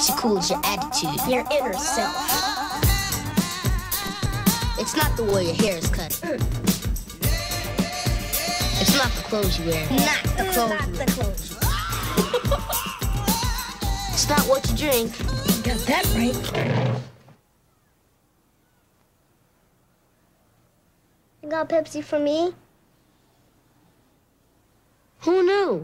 makes you cool is your attitude. Your inner self. It's not the way your hair is cut. It's not the clothes you wear. Not the clothes. Not the clothes. it's not what you drink. You got that right. You got Pepsi for me? Who knew?